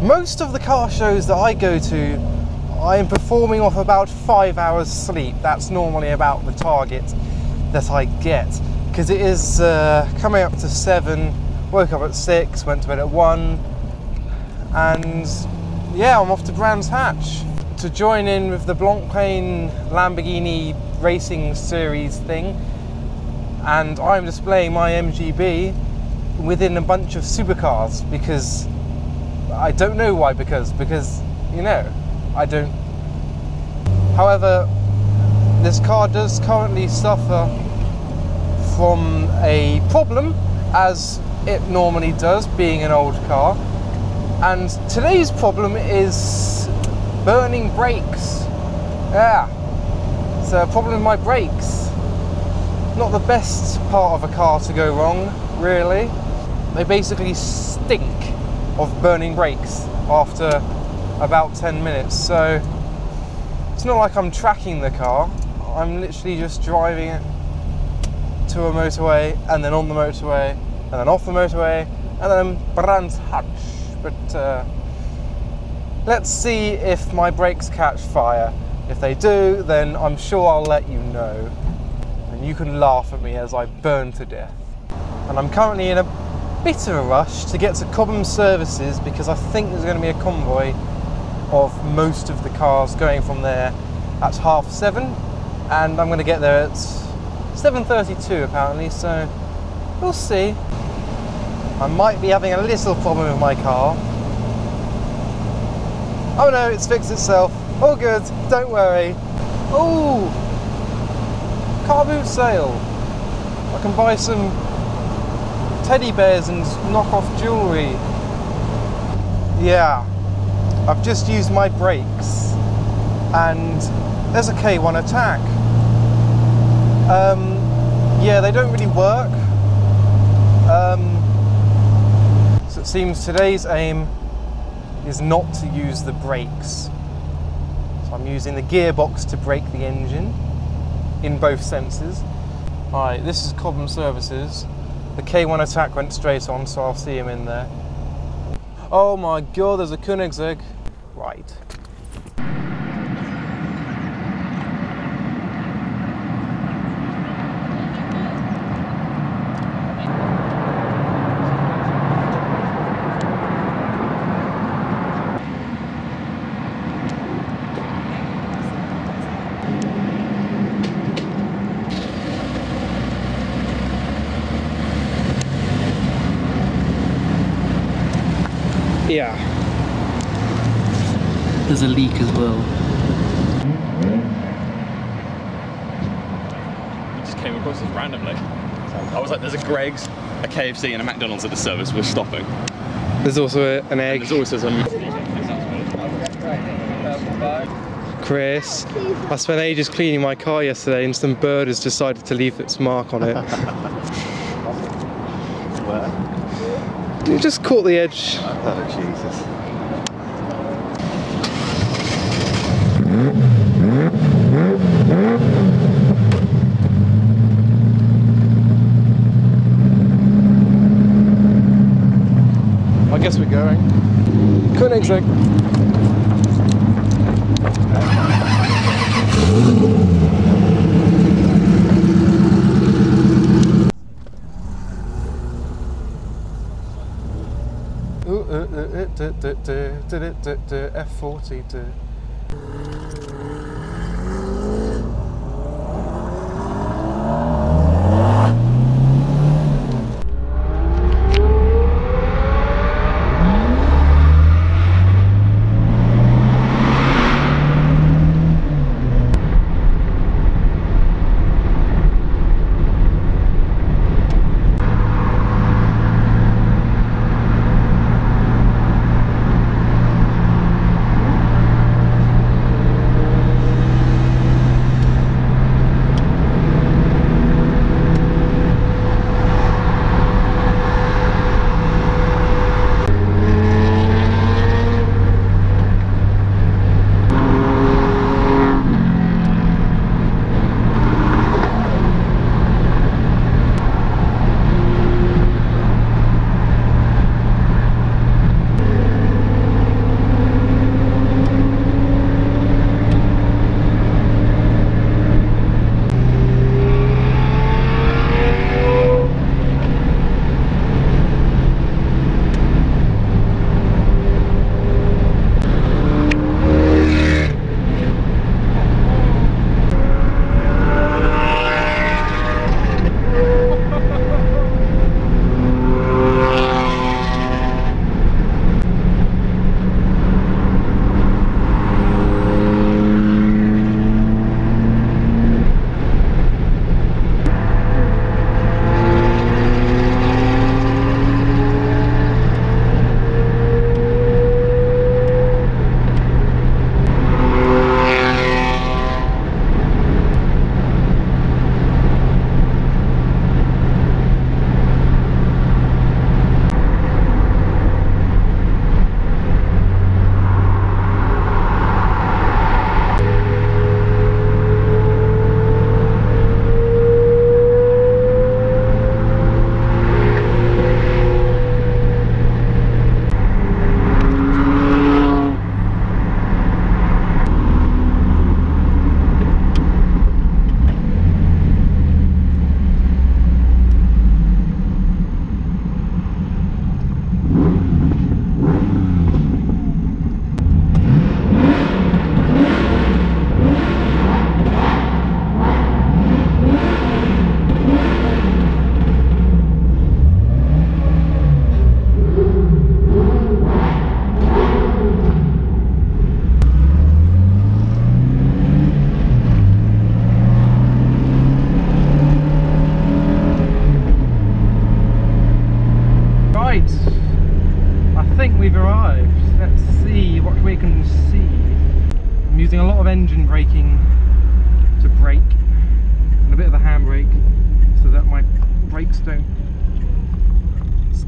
Most of the car shows that I go to, I am performing off about five hours sleep. That's normally about the target that I get because it is uh, coming up to seven. Woke up at six, went to bed at one, and yeah, I'm off to Brands Hatch to join in with the Blancpain Lamborghini Racing Series thing. And I'm displaying my MGB within a bunch of supercars because I don't know why, because, because, you know, I don't. However, this car does currently suffer from a problem, as it normally does, being an old car. And today's problem is burning brakes. Yeah, it's a problem with my brakes. Not the best part of a car to go wrong, really. They basically stink of burning brakes after about 10 minutes. So it's not like I'm tracking the car. I'm literally just driving it to a motorway and then on the motorway and then off the motorway and then Brands Hatch. But uh, let's see if my brakes catch fire. If they do, then I'm sure I'll let you know. And you can laugh at me as I burn to death. And I'm currently in a bit of a rush to get to Cobham Services because I think there's going to be a convoy of most of the cars going from there at half seven and I'm going to get there at 7.32 apparently so we'll see. I might be having a little problem with my car. Oh no it's fixed itself. All good don't worry. Oh car boot sale. I can buy some teddy bears and knock off jewellery yeah I've just used my brakes and there's a K1 attack um, yeah, they don't really work. Um, so it seems today's aim is not to use the brakes. So I'm using the gearbox to brake the engine in both senses. Alright, this is Cobham Services. The K1 attack went straight on, so I'll see him in there. Oh my god, there's a Koenigsegg. Right. Yeah. There's a leak as well. We just came across this randomly. I was like, there's a Greggs, a KFC, and a McDonald's at the service. We're stopping. There's also a, an egg. There's also some. Chris, I spent ages cleaning my car yesterday and some bird has decided to leave its mark on it. It just caught the edge. Oh, Jesus. I guess we're going. Koenigsegg. F40.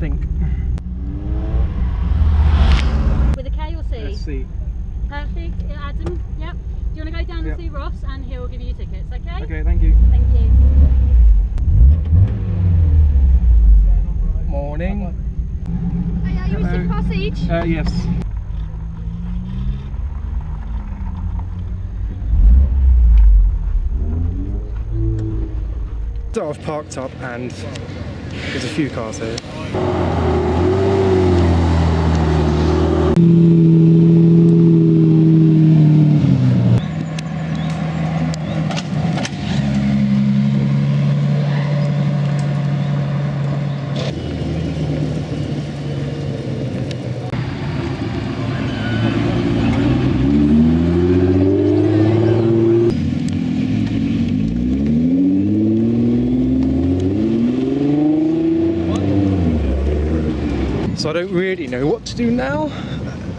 Stink. With a K or C? Let's see. Perfect. Adam, yep. Do you want to go down Yep. and see Ross and he'll give you your tickets, okay? Okay, thank you. Thank you. Morning. Hey, are you Hello. Mr. Passage? Uh, yes. So I've parked up and there's a few cars here. So I don't really know what to do now.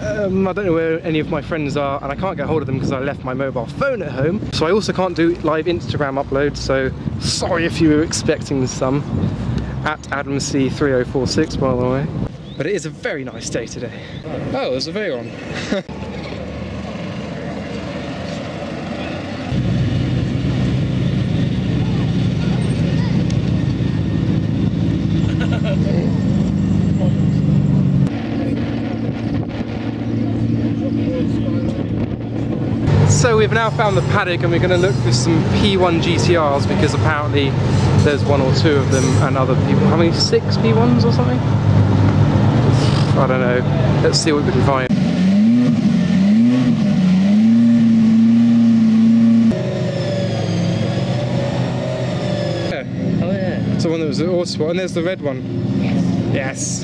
Um, I don't know where any of my friends are and I can't get hold of them because I left my mobile phone at home. So I also can't do live Instagram uploads, so sorry if you were expecting some. At AdamC3046 by the way. But it is a very nice day today. Oh, there's a veil on. So we've now found the paddock and we're going to look for some P1 GTRs because apparently there's one or two of them and other people. How many? Six P1s or something? I don't know. Let's see what we can find. Yeah. Oh yeah. So one that was the auto and there's the red one. Yes.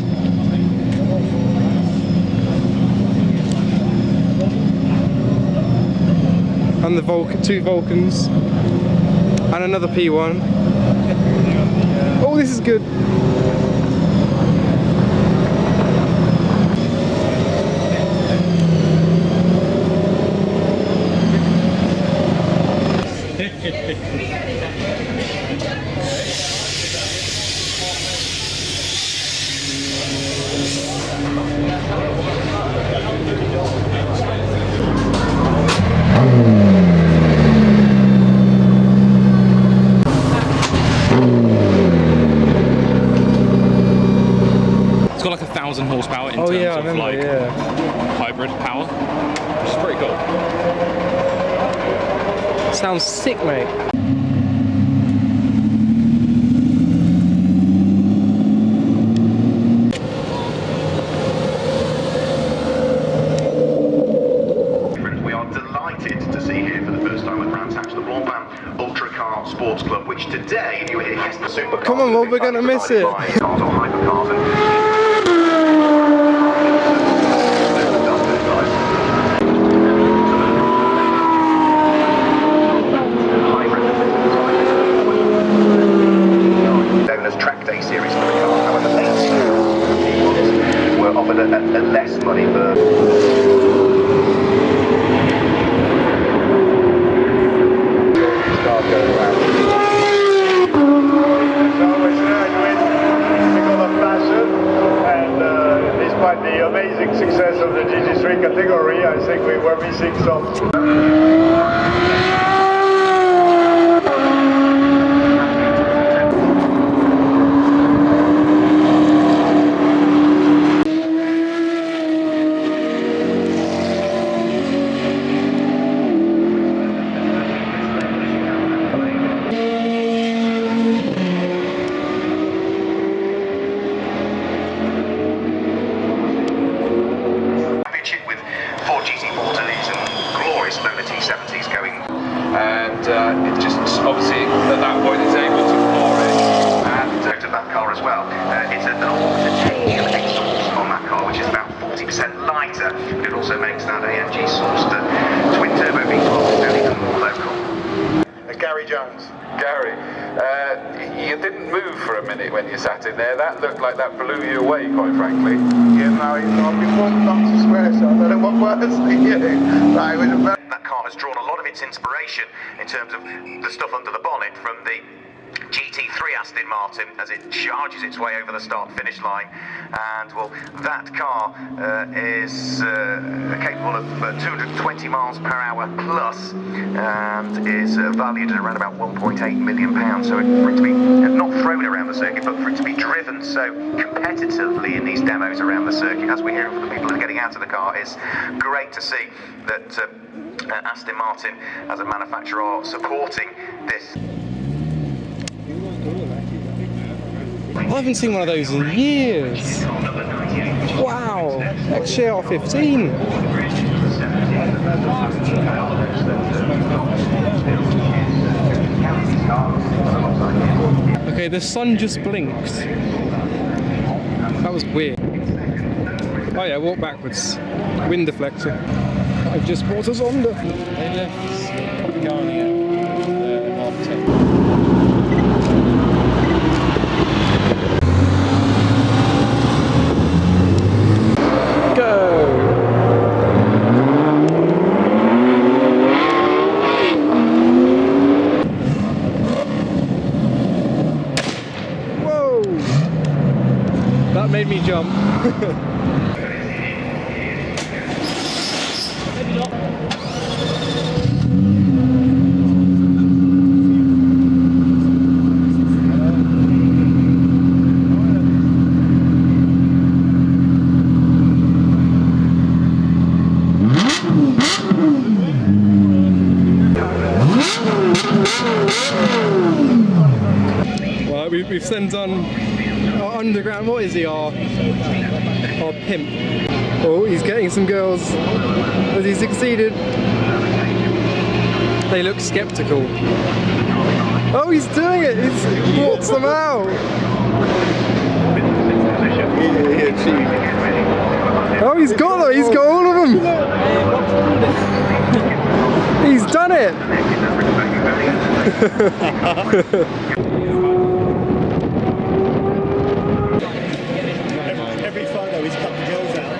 And the Vulcan, two Vulcans, and another P1. Oh, this is good. It's got like a thousand horsepower in Oh terms yeah, I of remember. like yeah. hybrid power, which is pretty cool. Sounds sick, mate. We are delighted to see here for the first time at Brands Hatch the Blancpain Ultra Car Sports Club, which today, if you were here yesterday, supercars. Come on, have Rob, we're gonna miss it. by Cars or hypercars and known as track day series for the car. However, late were offered a, a, a less money for cars going around. It's always genuine, because of passion, and uh, despite the amazing success of the GT3 category, I think we were missing some. championship with four GT40s and glorious Lola T70s going minute when you sat in there. That looked like that blew you away, quite frankly. Yeah, no, I've been warmed up to swear, so I don't know what words to use. Like, That car has drawn a lot of its inspiration in terms of the stuff under the bonnet from the GT3 Aston Martin as it charges its way over the start finish line. And well, that car uh, is uh, capable of uh, 220 miles per hour plus and is uh, valued at around about 1.8 million pounds. So for it to be not thrown around the circuit, but for it to be driven so competitively in these demos around the circuit, as we're hearing from the people who are getting out of the car, is great to see that. Uh, Aston Martin, as a manufacturer, are supporting this I haven't seen one of those in years. Wow, XJR 15. Okay, the sun just blinked. That was weird. Oh yeah, walk backwards. Wind deflector. I've just bought a Zonda. They left Pagani at half ten. Go! Whoa! That made me jump. Well, we, we've sent on our underground. What is he? Our our pimp. Oh, he's getting some girls. Has he succeeded? They look skeptical. Oh, he's doing it! He's brought them out. Oh, he's got them! He's got all of them! He's done it! Every photo he's cut the girls out.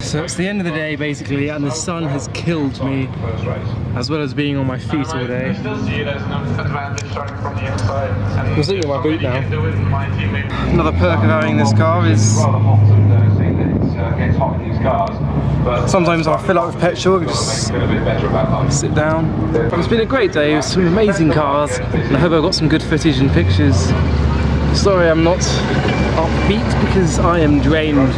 So it's the end of the day basically, and the sun has killed me, as well as being on my feet all day. I'm sitting in my boot now. Another perk of having this car is sometimes I fill up with petrol, and just sit down. It's been a great day with some amazing cars, and I hope I got some good footage and pictures. Sorry I'm not upbeat because I am drained